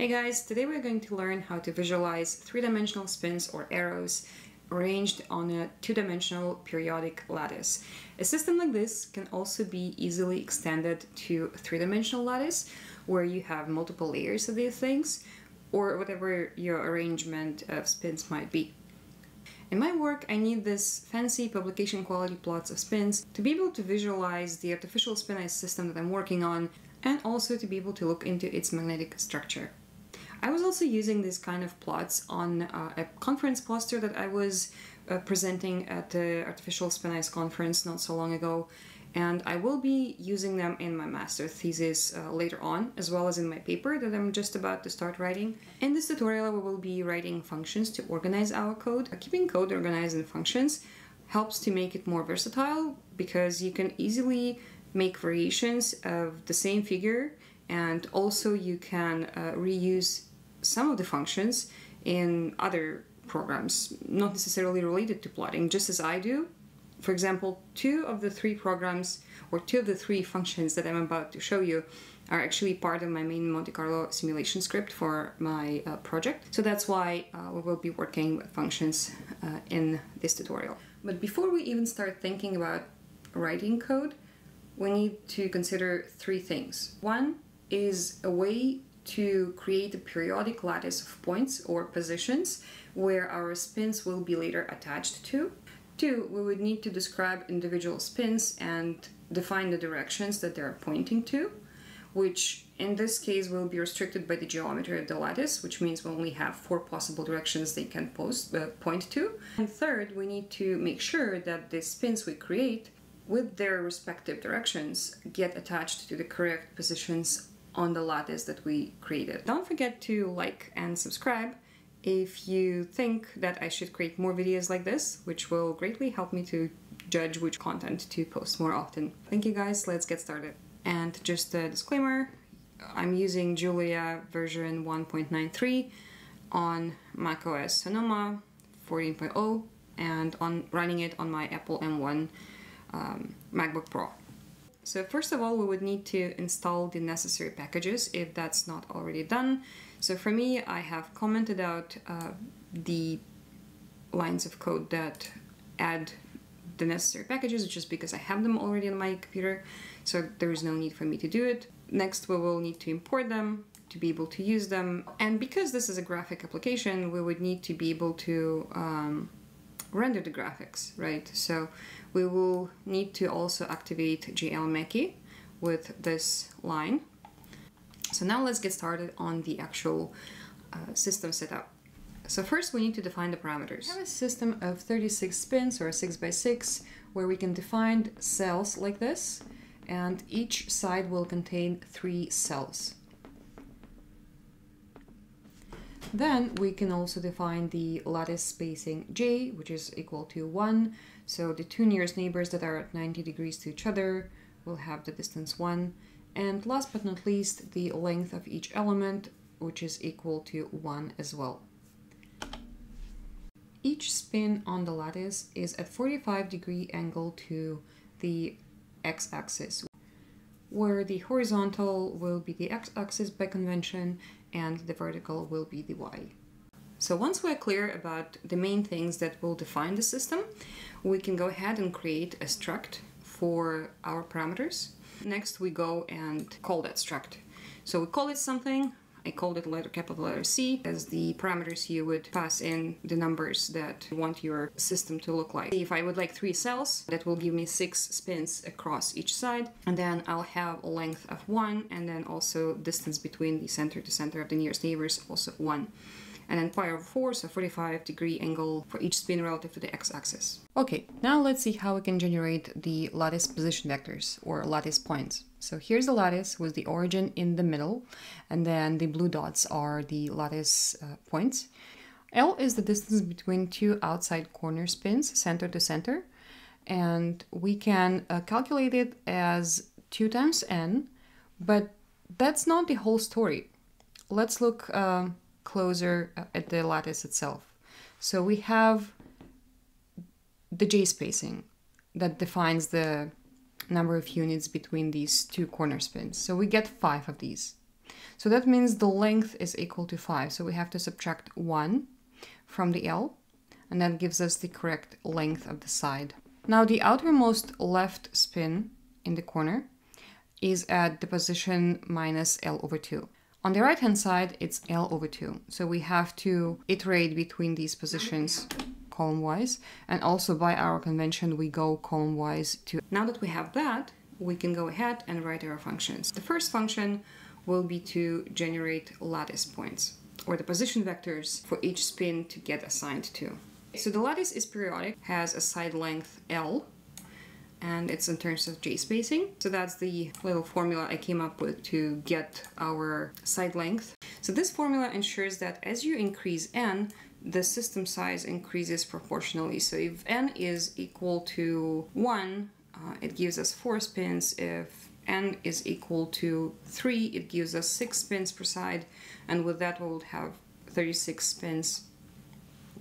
Hey guys, today we're going to learn how to visualize three-dimensional spins or arrows arranged on a two-dimensional periodic lattice. A system like this can also be easily extended to three-dimensional lattice where you have multiple layers of these things or whatever your arrangement of spins might be. In my work, I need this fancy publication quality plots of spins to be able to visualize the artificial spin ice system that I'm working on and also to be able to look into its magnetic structure. I was also using these kind of plots on uh, a conference poster that I was uh, presenting at the Artificial Spin Ice conference not so long ago, and I will be using them in my master thesis uh, later on, as well as in my paper that I'm just about to start writing. In this tutorial, we will be writing functions to organize our code. Keeping code organized in functions helps to make it more versatile because you can easily make variations of the same figure and also you can uh, reuse some of the functions in other programs, not necessarily related to plotting, just as I do. For example, two of the three programs or two of the three functions that I'm about to show you are actually part of my main Monte Carlo simulation script for my uh, project. So that's why uh, we will be working with functions uh, in this tutorial. But before we even start thinking about writing code, we need to consider three things. One is a way to create a periodic lattice of points or positions where our spins will be later attached to. Two, we would need to describe individual spins and define the directions that they're pointing to, which in this case will be restricted by the geometry of the lattice, which means we only have four possible directions they can post, uh, point to. And third, we need to make sure that the spins we create with their respective directions get attached to the correct positions on the lattice that we created. Don't forget to like and subscribe if you think that I should create more videos like this, which will greatly help me to judge which content to post more often. Thank you guys, let's get started. And just a disclaimer, I'm using Julia version 1.93 on macOS Sonoma 14.0 and on running it on my Apple M1 um, MacBook Pro. So first of all, we would need to install the necessary packages if that's not already done. So for me, I have commented out uh, the lines of code that add the necessary packages just because I have them already on my computer, so there is no need for me to do it. Next, we will need to import them to be able to use them. And because this is a graphic application, we would need to be able to um, render the graphics, right? So we will need to also activate GLMakie with this line. So now let's get started on the actual uh, system setup. So first we need to define the parameters. We have a system of 36 spins or 6 by 6 where we can define cells like this and each side will contain three cells. Then we can also define the lattice spacing j, which is equal to 1. So the two nearest neighbors that are at 90 degrees to each other will have the distance 1. And last but not least, the length of each element, which is equal to 1 as well. Each spin on the lattice is at 45 degree angle to the x-axis, where the horizontal will be the x-axis by convention and the vertical will be the y. So once we're clear about the main things that will define the system, we can go ahead and create a struct for our parameters. Next we go and call that struct. So we call it something, I called it letter capital letter C as the parameters you would pass in the numbers that you want your system to look like. If I would like three cells, that will give me six spins across each side. And then I'll have a length of one and then also distance between the center to center of the nearest neighbors, also one and then pi over 4, so 45 degree angle for each spin relative to the x-axis. Okay, now let's see how we can generate the lattice position vectors, or lattice points. So here's the lattice with the origin in the middle, and then the blue dots are the lattice uh, points. L is the distance between two outside corner spins, center to center, and we can uh, calculate it as 2 times n, but that's not the whole story. Let's look uh, closer uh, at the lattice itself. So we have the J spacing that defines the number of units between these two corner spins. So we get five of these. So that means the length is equal to 5. So we have to subtract 1 from the L, and that gives us the correct length of the side. Now the outermost left spin in the corner is at the position minus L over 2. On the right hand side, it's L over 2. So we have to iterate between these positions column wise. And also by our convention, we go column wise too. Now that we have that, we can go ahead and write our functions. The first function will be to generate lattice points or the position vectors for each spin to get assigned to. So the lattice is periodic, has a side length L, and it's in terms of J spacing. So that's the little formula I came up with to get our side length. So this formula ensures that as you increase n, the system size increases proportionally. So if n is equal to 1, uh, it gives us 4 spins. If n is equal to 3, it gives us 6 spins per side. And with that, we will have 36 spins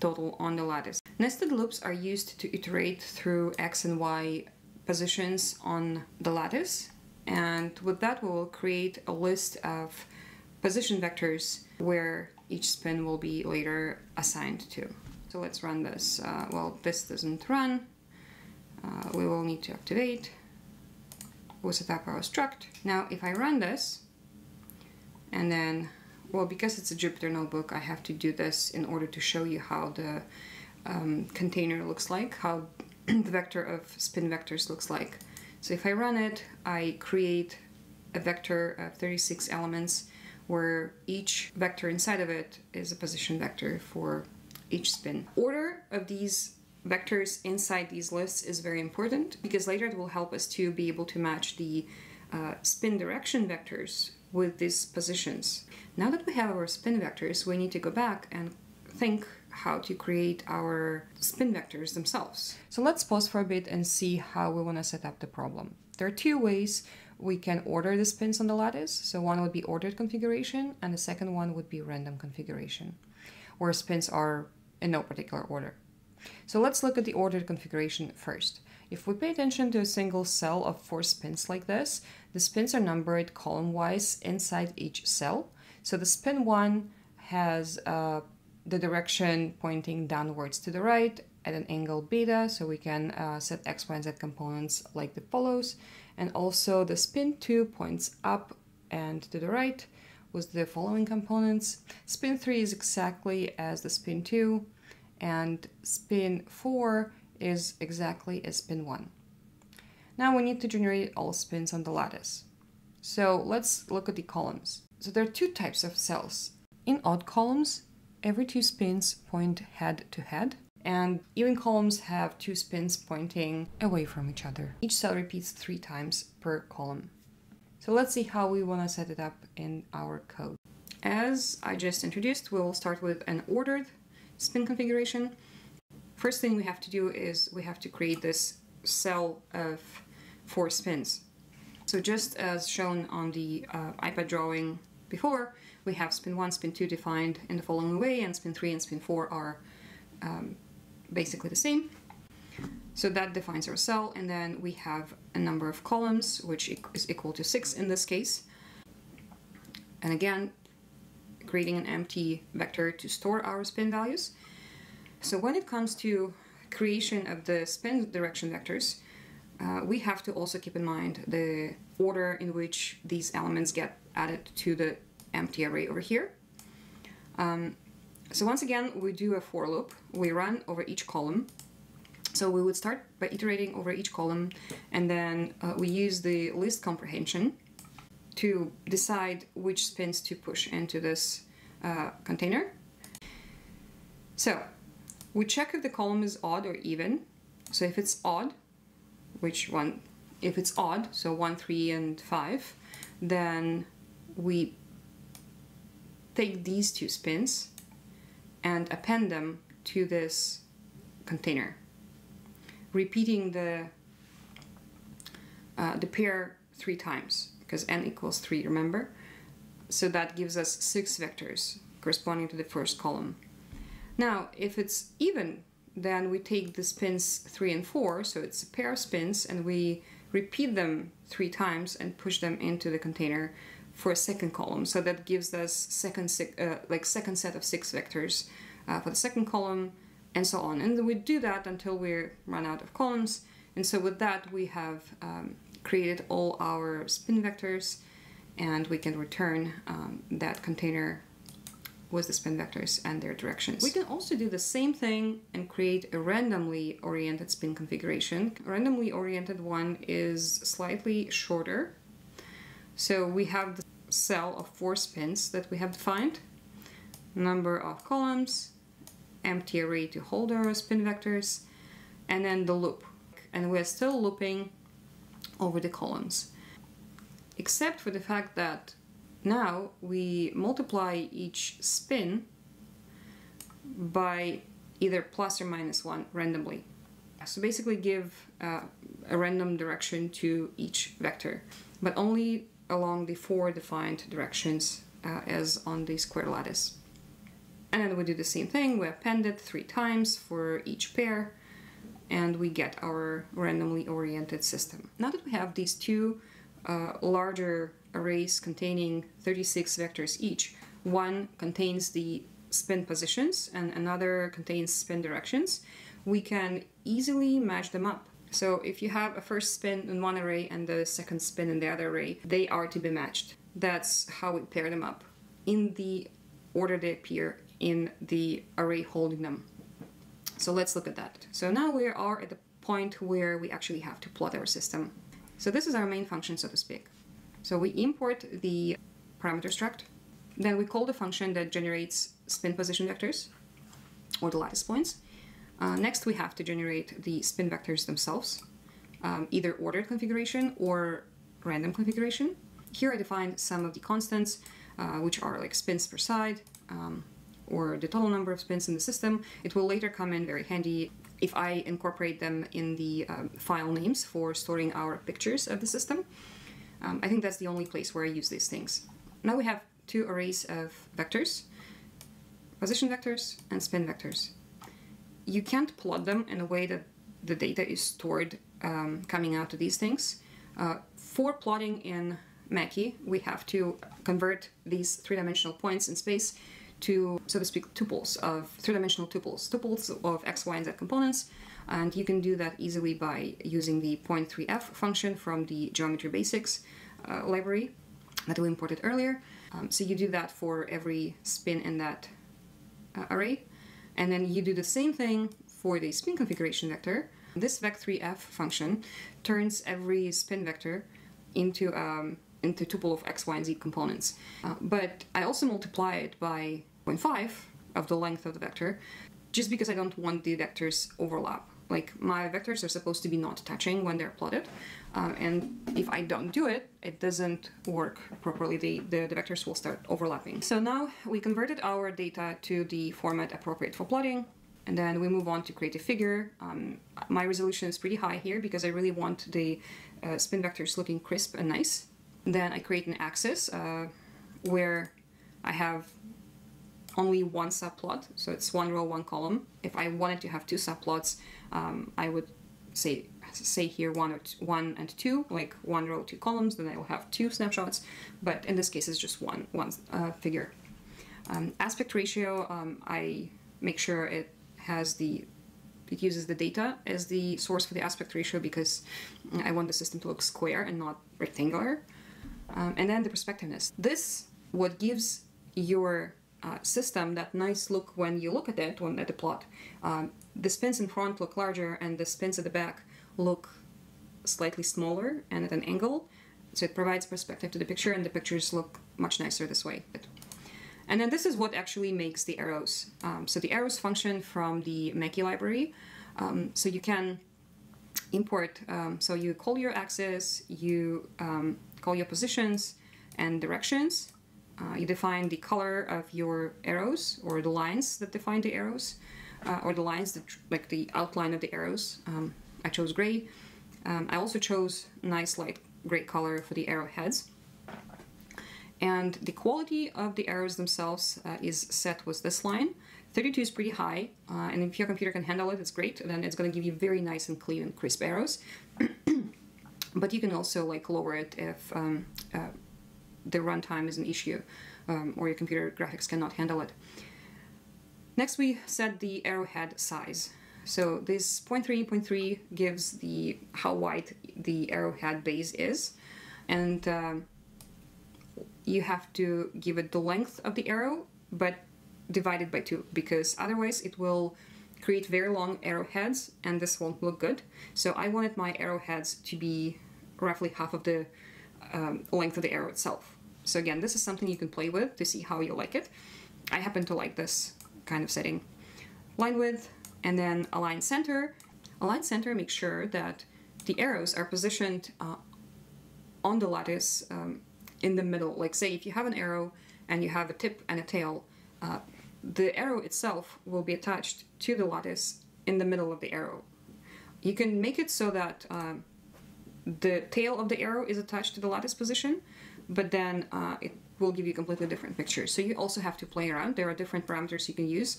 total on the lattice. Nested loops are used to iterate through x and y positions on the lattice. And with that, we will create a list of position vectors where each spin will be later assigned to. So let's run this. Uh, well, this doesn't run. Uh, we will need to activate. We'll set up our struct. Now, if I run this, and then, well, because it's a Jupyter notebook, I have to do this in order to show you how the um, container looks like, how the vector of spin vectors looks like. So if I run it, I create a vector of 36 elements where each vector inside of it is a position vector for each spin. Order of these vectors inside these lists is very important because later it will help us to be able to match the uh, spin direction vectors with these positions. Now that we have our spin vectors, we need to go back and think how to create our spin vectors themselves. So let's pause for a bit and see how we want to set up the problem. There are two ways we can order the spins on the lattice. So one would be ordered configuration and the second one would be random configuration, where spins are in no particular order. So let's look at the ordered configuration first. If we pay attention to a single cell of four spins like this, the spins are numbered column-wise inside each cell. So the spin 1 has uh, the direction pointing downwards to the right at an angle beta, so we can uh, set x, y, and z components like the follows. And also the spin 2 points up and to the right with the following components. Spin 3 is exactly as the spin 2, and spin 4 is exactly as spin 1. Now we need to generate all spins on the lattice. So let's look at the columns. So there are two types of cells. In odd columns, every two spins point head to head, and even columns have two spins pointing away from each other. Each cell repeats three times per column. So let's see how we want to set it up in our code. As I just introduced, we'll start with an ordered spin configuration. First thing we have to do is we have to create this cell of four spins. So just as shown on the uh, iPad drawing before, we have spin 1, spin 2 defined in the following way, and spin 3 and spin 4 are um, basically the same. So that defines our cell, and then we have a number of columns, which is equal to 6 in this case. And again, creating an empty vector to store our spin values. So when it comes to creation of the spin direction vectors, uh, we have to also keep in mind the order in which these elements get added to the empty array over here. Um, so once again, we do a for loop. We run over each column. So we would start by iterating over each column, and then uh, we use the list comprehension to decide which spins to push into this uh, container. So we check if the column is odd or even. So if it's odd, which one? If it's odd, so 1, 3, and 5, then we take these two spins and append them to this container, repeating the, uh, the pair three times, because n equals 3, remember? So that gives us six vectors corresponding to the first column. Now, if it's even, then we take the spins 3 and 4, so it's a pair of spins, and we repeat them three times and push them into the container for a second column. So that gives us second uh, like second set of six vectors uh, for the second column, and so on. And we do that until we run out of columns. And so with that, we have um, created all our spin vectors, and we can return um, that container with the spin vectors and their directions. We can also do the same thing and create a randomly oriented spin configuration. A randomly oriented one is slightly shorter. So we have the cell of four spins that we have defined, number of columns, empty array to hold our spin vectors, and then the loop. And we're still looping over the columns. Except for the fact that now we multiply each spin by either plus or minus one randomly. So basically give uh, a random direction to each vector, but only along the four defined directions uh, as on the square lattice. And then we do the same thing, we append it three times for each pair, and we get our randomly oriented system. Now that we have these two uh, larger arrays containing 36 vectors each. One contains the spin positions and another contains spin directions. We can easily match them up. So if you have a first spin in one array and the second spin in the other array, they are to be matched. That's how we pair them up in the order they appear in the array holding them. So let's look at that. So now we are at the point where we actually have to plot our system. So this is our main function, so to speak. So we import the parameter struct, then we call the function that generates spin position vectors, or the lattice points. Uh, next, we have to generate the spin vectors themselves, um, either ordered configuration or random configuration. Here I defined some of the constants, uh, which are like spins per side, um, or the total number of spins in the system. It will later come in very handy if I incorporate them in the um, file names for storing our pictures of the system. Um, I think that's the only place where I use these things. Now we have two arrays of vectors, position vectors and spin vectors. You can't plot them in a way that the data is stored um, coming out of these things. Uh, for plotting in Makie, we have to convert these three-dimensional points in space to, so to speak, tuples of three-dimensional tuples, tuples of x, y, and z components, and you can do that easily by using the point3f function from the geometry basics uh, library that we imported earlier. Um, so you do that for every spin in that uh, array. And then you do the same thing for the spin configuration vector. This vec3f function turns every spin vector into um, into tuple of x, y, and z components. Uh, but I also multiply it by 0.5 of the length of the vector, just because I don't want the vectors overlap. Like my vectors are supposed to be not touching when they're plotted, um, and if I don't do it, it doesn't work properly. The, the, the vectors will start overlapping. So now we converted our data to the format appropriate for plotting, and then we move on to create a figure. Um, my resolution is pretty high here because I really want the uh, spin vectors looking crisp and nice. Then I create an axis uh, where I have only one subplot, so it's one row, one column. If I wanted to have two subplots, um, I would say say here one or two, one and two, like one row, two columns, then I will have two snapshots. But in this case, it's just one one uh, figure. Um, aspect ratio, um, I make sure it has the it uses the data as the source for the aspect ratio because I want the system to look square and not rectangular. Um, and then the perspectiveness. This what gives your uh, system that nice look when you look at it, when at the plot. Um, the spins in front look larger and the spins at the back look slightly smaller and at an angle. So it provides perspective to the picture and the pictures look much nicer this way. And then this is what actually makes the arrows. Um, so the arrows function from the Makie library. Um, so you can import, um, so you call your axis, you um, call your positions and directions, uh, you define the color of your arrows or the lines that define the arrows uh, or the lines that like the outline of the arrows. I chose gray. Um, I also chose nice light gray color for the arrow heads. And the quality of the arrows themselves uh, is set with this line. 32 is pretty high, uh, and if your computer can handle it, it's great. Then it's going to give you very nice and clean and crisp arrows. but you can also like lower it if um, uh, the runtime is an issue um, or your computer graphics cannot handle it. Next, we set the arrowhead size. So this 0.3, 0.3 gives the how wide the arrowhead base is, and um, you have to give it the length of the arrow, but divided by two, because otherwise it will create very long arrowheads, and this won't look good. So I wanted my arrowheads to be roughly half of the um, length of the arrow itself. So again, this is something you can play with to see how you like it. I happen to like this kind of setting. Line width, and then align center. Align center makes sure that the arrows are positioned uh, on the lattice um, in the middle. Like say if you have an arrow and you have a tip and a tail, uh, the arrow itself will be attached to the lattice in the middle of the arrow. You can make it so that um, the tail of the arrow is attached to the lattice position, but then uh, it will give you a completely different picture. So you also have to play around. There are different parameters you can use.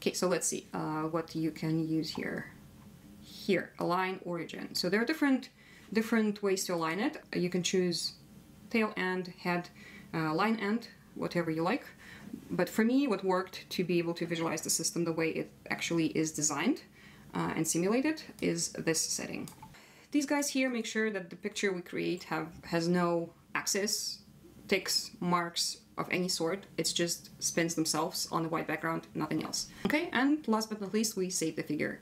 Okay, so let's see uh, what you can use here. Here, align origin. So there are different different ways to align it. You can choose tail end, head, uh, line end, whatever you like. But for me, what worked to be able to visualize the system the way it actually is designed uh, and simulated is this setting. These guys here make sure that the picture we create have has no axis, ticks, marks of any sort. It's just spins themselves on the white background, nothing else. Okay, and last but not least, we save the figure.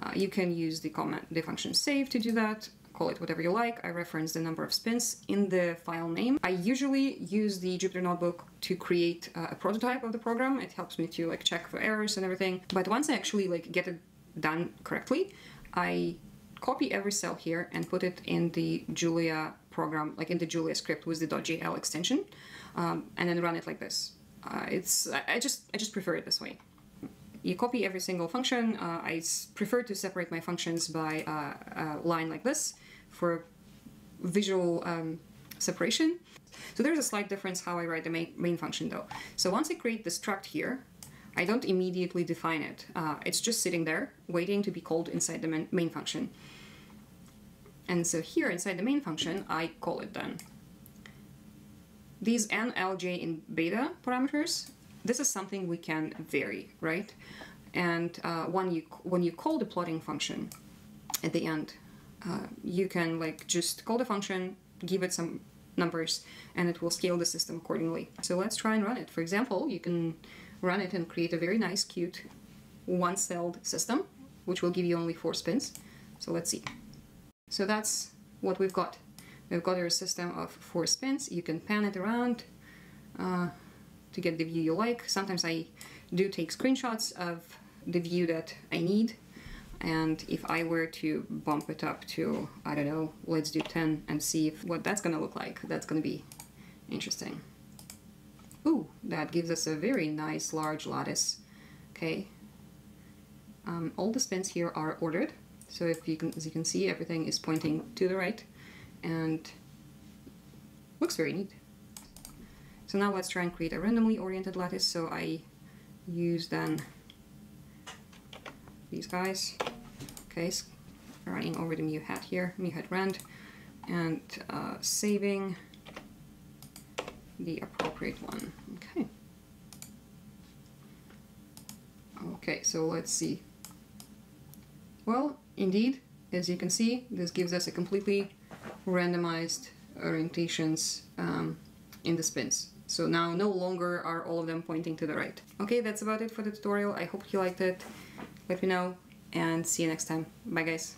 Uh, you can use the comment, the function save to do that call it whatever you like. I reference the number of spins in the file name. I usually use the Jupyter Notebook to create uh, a prototype of the program. It helps me to like check for errors and everything. But once I actually like get it done correctly, I copy every cell here and put it in the Julia program, like in the Julia script with the .jl extension, um, and then run it like this. Uh, it's I just I just prefer it this way you copy every single function. Uh, I prefer to separate my functions by uh, a line like this for visual um, separation. So there's a slight difference how I write the main, main function though. So once I create the struct here, I don't immediately define it. Uh, it's just sitting there, waiting to be called inside the main function. And so here inside the main function, I call it then. These n, l, j, and beta parameters, this is something we can vary, right? And uh, when you when you call the plotting function at the end, uh, you can like just call the function, give it some numbers, and it will scale the system accordingly. So let's try and run it. For example, you can run it and create a very nice, cute, one-celled system, which will give you only four spins. So let's see. So that's what we've got. We've got our system of four spins. You can pan it around uh, to get the view you like. Sometimes I do take screenshots of the view that I need and if I were to bump it up to, I don't know, let's do 10 and see if, what that's gonna look like, that's gonna be interesting. Ooh, that gives us a very nice large lattice. Okay. Um, all the spins here are ordered. So if you can, as you can see, everything is pointing to the right and looks very neat. So now let's try and create a randomly oriented lattice. So I use then these guys. Okay, running over the mu hat here, mu hat rand, and uh, saving the appropriate one. Okay. Okay, so let's see. Well, indeed, as you can see, this gives us a completely randomized orientations um, in the spins. So now no longer are all of them pointing to the right. Okay, that's about it for the tutorial. I hope you liked it let me know and see you next time. Bye guys.